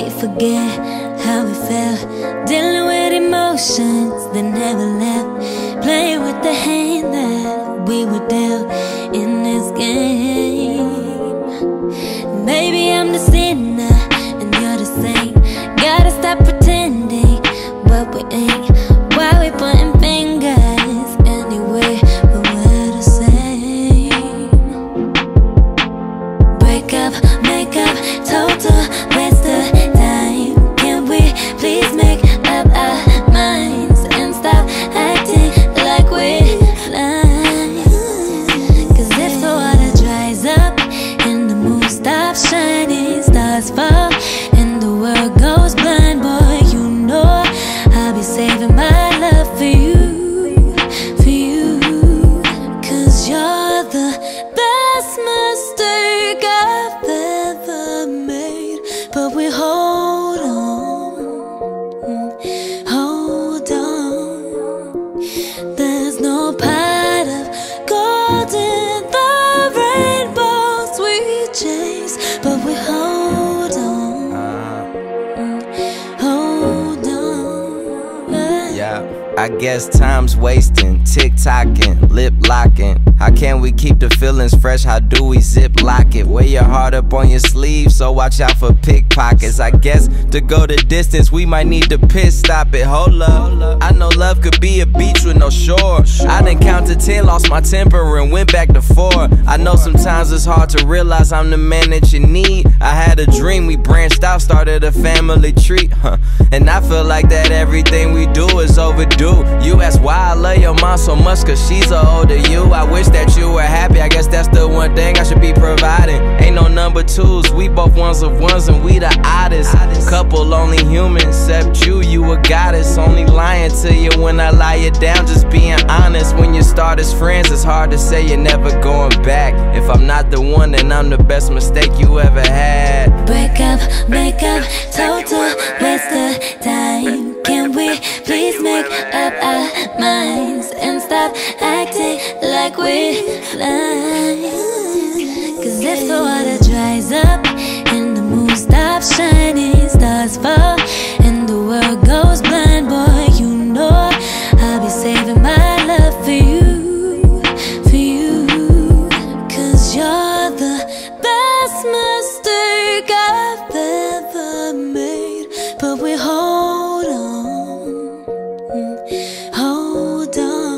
forget how we felt. Dealing with emotions that never left. Playing with the hand But we hold on, hold on. There's no pot I guess time's wasting, tick tocking, lip locking. How can we keep the feelings fresh? How do we zip lock it? Wear your heart up on your sleeve, so watch out for pickpockets. I guess to go the distance, we might need to pit stop it. Hold up, I know love could be a beach with no shore. I done counted 10, lost my temper, and went back to four. I know sometimes it's hard to realize I'm the man that you need. I dream, we branched out, started a family tree, huh? And I feel like that everything we do is overdue. You ask why I love your mom so much, cause she's a older you. I wish that you were happy, I guess that's the one thing I should be providing. Ain't no number twos, we both ones of ones, and we the oddest. Couple only human, except you, you a goddess. Only lying to you when I lie you down, just being honest. When you start as friends, it's hard to say you're never going back. If I'm not the one, then I'm the best mistake you ever had. Break up, make up, total waste of time. Can we please make up our minds and stop acting like we're blind? Cause if the water dries up and the moon stops shining, stars fall and the world goes blind, boy, you know I'll be saving my love for you, for you. Cause you're the best mistake hold on.